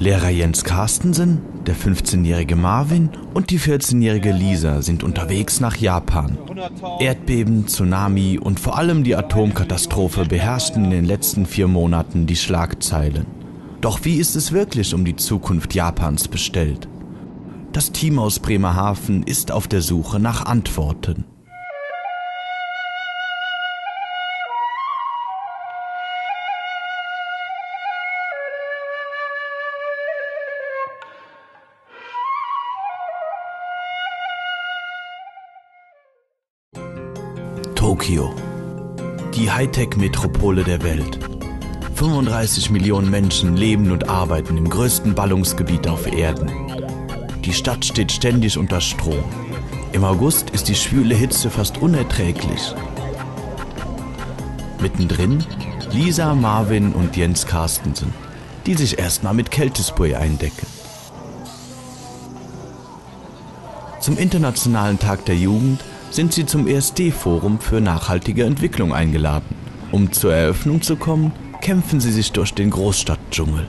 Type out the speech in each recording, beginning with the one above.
Lehrer Jens Carstensen, der 15-jährige Marvin und die 14-jährige Lisa sind unterwegs nach Japan. Erdbeben, Tsunami und vor allem die Atomkatastrophe beherrschten in den letzten vier Monaten die Schlagzeilen. Doch wie ist es wirklich um die Zukunft Japans bestellt? Das Team aus Bremerhaven ist auf der Suche nach Antworten. Tokio. Die Hightech-Metropole der Welt. 35 Millionen Menschen leben und arbeiten im größten Ballungsgebiet auf Erden. Die Stadt steht ständig unter Strom. Im August ist die schwüle Hitze fast unerträglich. Mittendrin Lisa, Marvin und Jens Carstensen, die sich erstmal mit Kältespray eindecken. Zum Internationalen Tag der Jugend sind sie zum ESD-Forum für nachhaltige Entwicklung eingeladen. Um zur Eröffnung zu kommen, kämpfen sie sich durch den Großstadtdschungel.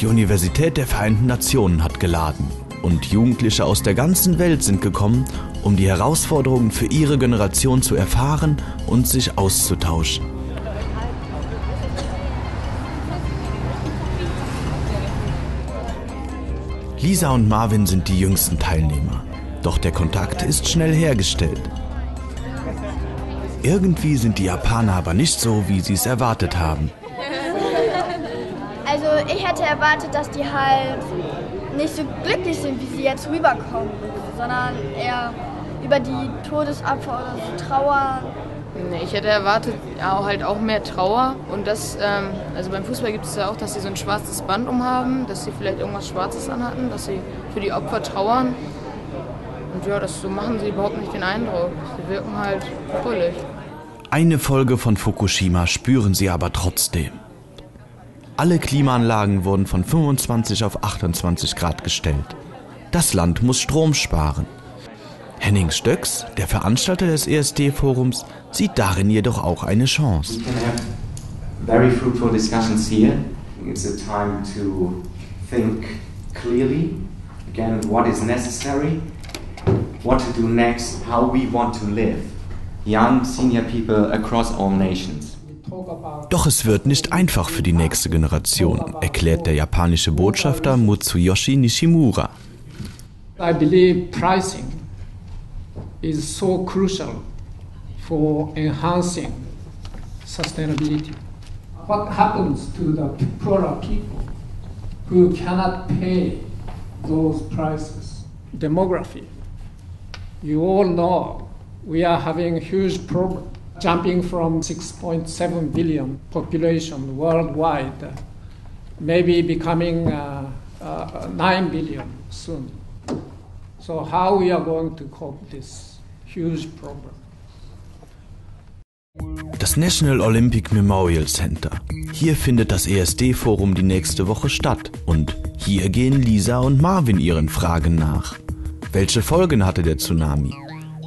Die Universität der Vereinten Nationen hat geladen und Jugendliche aus der ganzen Welt sind gekommen, um die Herausforderungen für ihre Generation zu erfahren und sich auszutauschen. Lisa und Marvin sind die jüngsten Teilnehmer. Doch der Kontakt ist schnell hergestellt. Irgendwie sind die Japaner aber nicht so, wie sie es erwartet haben. Also ich hätte erwartet, dass die halt nicht so glücklich sind, wie sie jetzt rüberkommen, sondern eher über die Todesopfer oder so trauern. Nee, ich hätte erwartet, ja, halt auch mehr Trauer. Und das, ähm, also beim Fußball gibt es ja auch, dass sie so ein schwarzes Band umhaben, dass sie vielleicht irgendwas Schwarzes anhatten, dass sie für die Opfer trauern. Und ja, das so machen sie überhaupt nicht den Eindruck. Sie wirken halt fröhlich. Eine Folge von Fukushima spüren sie aber trotzdem. Alle Klimaanlagen wurden von 25 auf 28 Grad gestellt. Das Land muss Strom sparen. Henning Stöcks, der Veranstalter des ESD-Forums, sieht darin jedoch auch eine Chance. Very fruitful discussions here. It's a time to think clearly again what is necessary, what to do next, how we want to live. Young senior people across all nations. Doch es wird nicht einfach für die nächste Generation, erklärt der japanische Botschafter Mutsuyoshi Nishimura. I believe pricing is so crucial for enhancing sustainability. What happens to the poorer people who cannot pay those prices? Demography. You all know we are having huge problem, jumping from 6.7 billion population worldwide, maybe becoming uh, uh, 9 billion soon. So how we are going to cope this? Das National Olympic Memorial Center. Hier findet das ESD-Forum die nächste Woche statt. Und hier gehen Lisa und Marvin ihren Fragen nach. Welche Folgen hatte der Tsunami?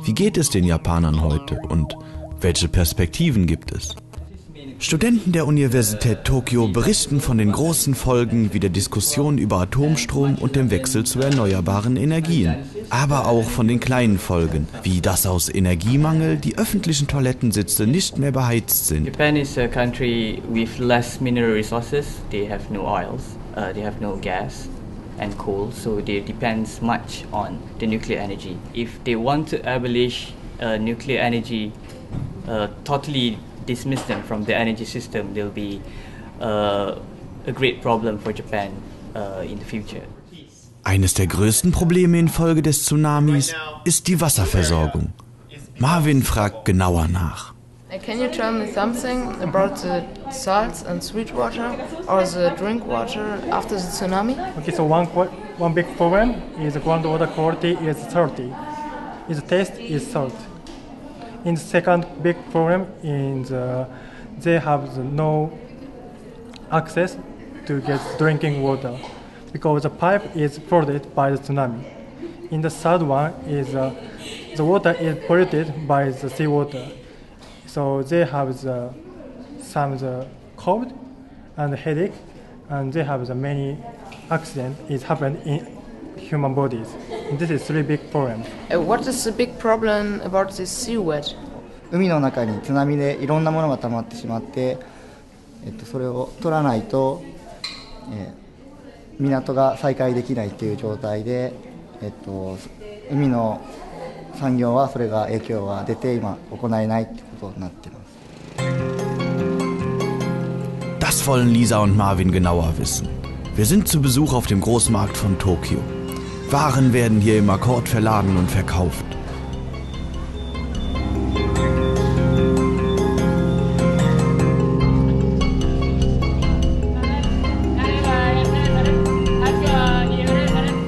Wie geht es den Japanern heute? Und welche Perspektiven gibt es? Studenten der Universität Tokio berichten von den großen Folgen wie der Diskussion über Atomstrom und dem Wechsel zu erneuerbaren Energien, aber auch von den kleinen Folgen, wie dass aus Energiemangel die öffentlichen Toilettensitze nicht mehr beheizt sind. Japan is a country with less mineral resources. They have no oils, uh, they have no gas and coal, so they depends much on the nuclear energy. If they want to abolish uh, nuclear energy uh, totally dismiss them from the energy system, there'll be uh, a great problem for Japan uh, in the future. Eines der größten Probleme infolge des Tsunamis ist die Wasserversorgung. Marvin fragt genauer nach. Can you tell me something about the salts and sweet water or the drink water after the tsunami? Okay, so one qu- one big problem is groundwater quality is 30. Its taste is salt. In the second big problem is the, they have the no access to get drinking water because the pipe is polluted by the tsunami. In the third one is uh, the water is polluted by the seawater, so they have the some the cold and headache, and they have the many accident is happened in human bodies. This is really big problem. Uh, what is the big problem about this seaweed? 海の中に津波でいろんなものが溜まってしまって、えっと、それを取らないと、えー港が再開できないという状態で、えっと、海の産業はそれが影響が出て今行えないということになっています。Das wollen Lisa und Marvin genauer wissen. Wir sind zu Besuch auf dem Großmarkt von Tokio. Waren werden hier im Akkord verladen und verkauft.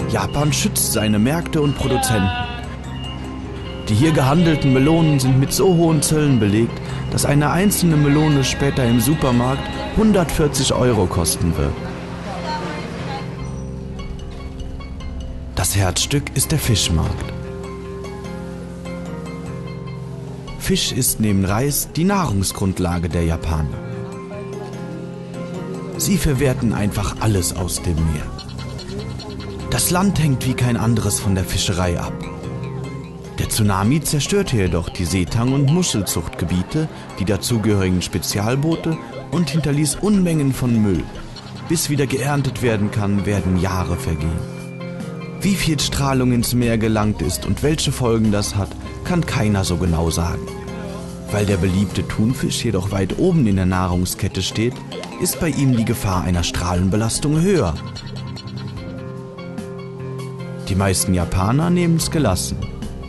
Japan schützt seine Märkte und Produzenten. Die hier gehandelten Melonen sind mit so hohen Zöllen belegt, dass eine einzelne Melone später im Supermarkt 140 Euro kosten wird. Herzstück ist der Fischmarkt. Fisch ist neben Reis die Nahrungsgrundlage der Japaner. Sie verwerten einfach alles aus dem Meer. Das Land hängt wie kein anderes von der Fischerei ab. Der Tsunami zerstörte jedoch die Seetang- und Muschelzuchtgebiete, die dazugehörigen Spezialboote und hinterließ Unmengen von Müll. Bis wieder geerntet werden kann, werden Jahre vergehen. Wie viel Strahlung ins Meer gelangt ist und welche Folgen das hat, kann keiner so genau sagen. Weil der beliebte Thunfisch jedoch weit oben in der Nahrungskette steht, ist bei ihm die Gefahr einer Strahlenbelastung höher. Die meisten Japaner nehmen es gelassen.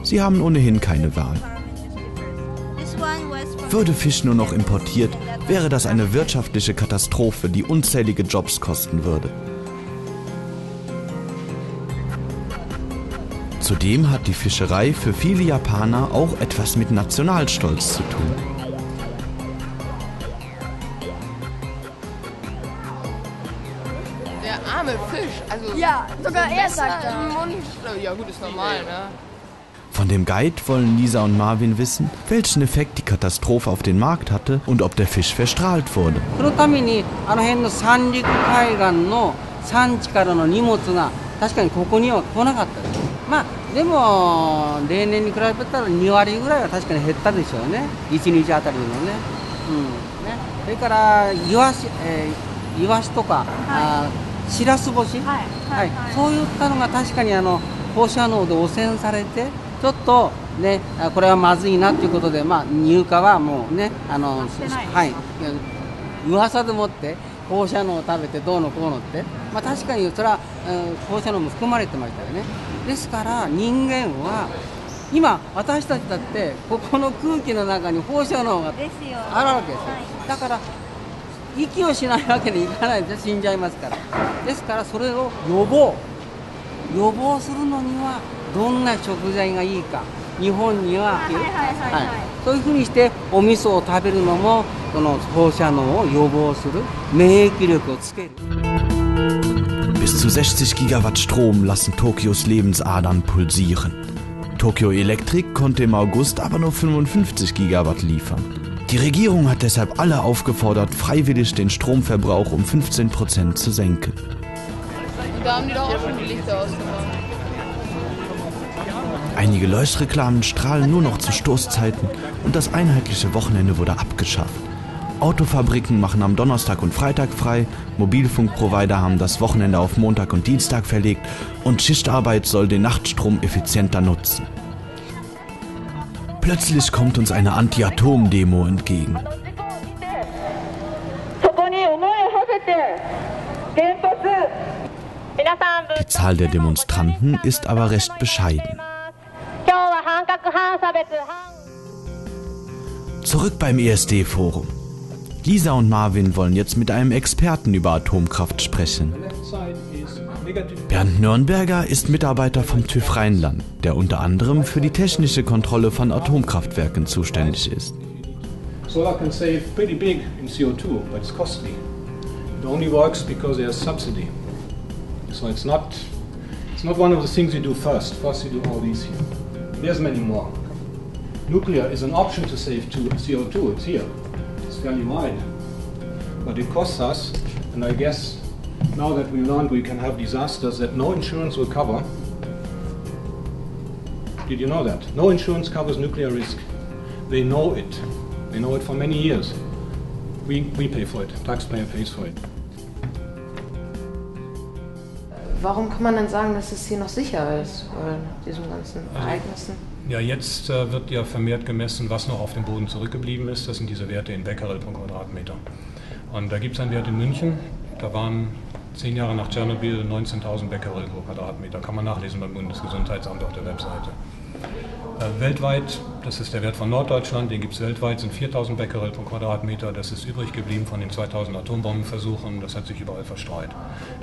Sie haben ohnehin keine Wahl. Würde Fisch nur noch importiert, wäre das eine wirtschaftliche Katastrophe, die unzählige Jobs kosten würde. Zudem hat die Fischerei für viele Japaner auch etwas mit Nationalstolz zu tun. Der arme Fisch. Also Ja, sogar so ein er Messer sagt im das. Mund. Ja gut, ist normal, ne? Von dem Guide wollen Lisa und Marvin wissen, welchen Effekt die Katastrophe auf den Markt hatte und ob der Fisch verstrahlt wurde. そのためにあの辺の三陸海岸の産地からの荷物が確かにここには来なかったです まあでも例年に比べたら2割ぐらいは確かに減ったでしょうね。1日あたりのね,、うん、ね。それからイワシ、えーイワシとか、あーシラス干し、はい。そういったのが確かにあの放射能で汚染されてちょっとねあこれはまずいなということで、まあ、入荷はもうねあのはい。噂でもって放射能を食べてどうのこうのって、まあ、確かにそれは、うん放射能も含まれてましたよねですから人間は今私たちだってここの空気の中に放射能があるわけですよ、だから息をしないわけにいかないで死んじゃいますから。ですからそれを予防。予防するのにはどんな食材がいいか。日本には、はいそういうふうにしてお味噌を食べるのもその放射能を予防する免疫力をつける Bis zu 60 Gigawatt Strom lassen Tokios Lebensadern pulsieren. Tokyo Electric konnte im August aber nur 55 Gigawatt liefern. Die Regierung hat deshalb alle aufgefordert, freiwillig den Stromverbrauch um 15 Prozent zu senken. Da haben die doch auch schon die Lichter ausgemacht. Einige Leuchtreklamen strahlen nur noch zu Stoßzeiten und das einheitliche Wochenende wurde abgeschafft. Autofabriken machen am Donnerstag und Freitag frei, Mobilfunkprovider haben das Wochenende auf Montag und Dienstag verlegt und Schichtarbeit soll den Nachtstrom effizienter nutzen. Plötzlich kommt uns eine Anti-Atom-Demo entgegen. Die Zahl der Demonstranten ist aber recht bescheiden. Zurück beim ESD-Forum. Lisa und Marvin wollen jetzt mit einem Experten über Atomkraft sprechen. Bernd Nürnberger ist Mitarbeiter vom TÜV Rheinland, der unter anderem für die technische Kontrolle von Atomkraftwerken zuständig ist. Solar can save pretty big in CO2, but it's costly. It only works because there's subsidy. So it's not it's not one of the things you do first. First you do all these here. There's many more. Nuclear is an option to save two- CO2. It's here. It's fairly wide. but it costs us, and I guess now that we learned we can have disasters that no insurance will cover. Did you know that? No insurance covers nuclear risk. They know it. They know it for many years. We, we pay for it. Taxpayer pays for it. Warum kann man denn sagen, dass es hier noch sicher ist bei diesen ganzen Ereignissen? Ja, jetzt äh, wird ja vermehrt gemessen, was noch auf dem Boden zurückgeblieben ist. Das sind diese Werte in Becquerel pro Quadratmeter. Und da gibt es einen Wert in München. Da waren zehn Jahre nach Tschernobyl 19.000 Becquerel pro Quadratmeter. Kann man nachlesen beim Bundesgesundheitsamt auf der Webseite. Äh, weltweit, das ist der Wert von Norddeutschland, den gibt es weltweit, sind 4000 Becquerel pro Quadratmeter. Das ist übrig geblieben von den 2000 Atombombenversuchen. Das hat sich überall verstreut.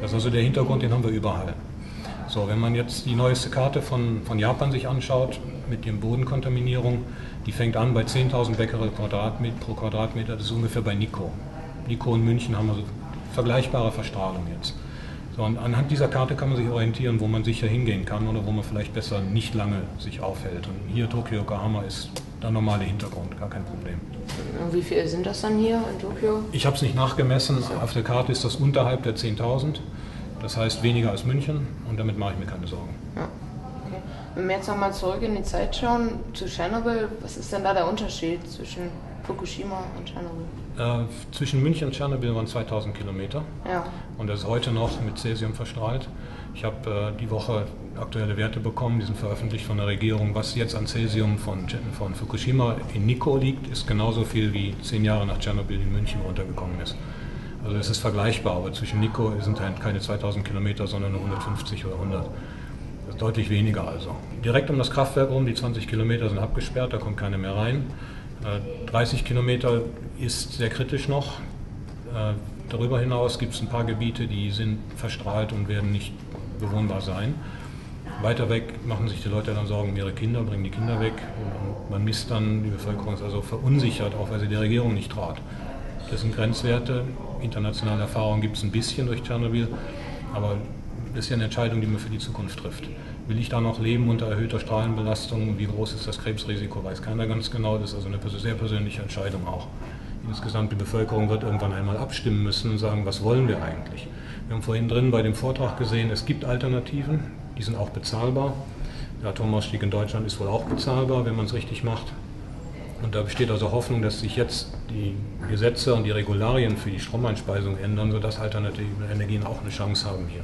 Das ist also der Hintergrund, den haben wir überall. So, wenn man jetzt die neueste Karte von, von Japan sich anschaut, mit der Bodenkontaminierung, die fängt an bei 10.000 Becquerel Quadratmeter, pro Quadratmeter, das ist ungefähr bei Nico. Nico und München haben also vergleichbare Verstrahlung jetzt. So, und anhand dieser Karte kann man sich orientieren, wo man sicher hingehen kann oder wo man vielleicht besser nicht lange sich aufhält. Und hier Tokio Yokohama ist der normale Hintergrund, gar kein Problem. Und wie viele sind das dann hier in Tokio? Ich habe es nicht nachgemessen. Auf der Karte ist das unterhalb der 10.000. Das heißt weniger als München und damit mache ich mir keine Sorgen. Ja. Okay. Wenn wir jetzt nochmal zurück in die Zeit schauen, zu Tschernobyl, was ist denn da der Unterschied zwischen Fukushima und Tschernobyl? Äh, zwischen München und Tschernobyl waren 2000 Kilometer. Ja. Und das ist heute noch mit Cäsium verstrahlt. Ich habe äh, die Woche aktuelle Werte bekommen, die sind veröffentlicht von der Regierung. Was jetzt an Cäsium von, von Fukushima in Nikko liegt, ist genauso viel wie zehn Jahre nach Tschernobyl in München runtergekommen ist. Also es ist vergleichbar, aber zwischen Nikko sind halt keine 2000 Kilometer, sondern nur 150 oder 100. Das ist deutlich weniger also. Direkt um das Kraftwerk rum, die 20 Kilometer sind abgesperrt, da kommt keiner mehr rein. 30 äh, Kilometer ist sehr kritisch noch. Äh, darüber hinaus gibt es ein paar Gebiete, die sind verstrahlt und werden nicht bewohnbar sein. Weiter weg machen sich die Leute dann Sorgen um ihre Kinder, bringen die Kinder weg. Und man misst dann, die Bevölkerung ist also verunsichert, auch weil sie der Regierung nicht traut. Das sind Grenzwerte. Internationale Erfahrung gibt es ein bisschen durch Tschernobyl, aber das ist ja eine Entscheidung, die man für die Zukunft trifft. Will ich da noch leben unter erhöhter Strahlenbelastung? Wie groß ist das Krebsrisiko? Weiß keiner ganz genau. Das ist also eine sehr persönliche Entscheidung auch. Insgesamt die Bevölkerung wird irgendwann einmal abstimmen müssen und sagen, was wollen wir eigentlich? Wir haben vorhin drin bei dem Vortrag gesehen, es gibt Alternativen, die sind auch bezahlbar. Der Atomausstieg in Deutschland ist wohl auch bezahlbar, wenn man es richtig macht. Und da besteht also Hoffnung, dass sich jetzt die Gesetze und die Regularien für die Stromeinspeisung ändern, sodass alternative Energien auch eine Chance haben hier.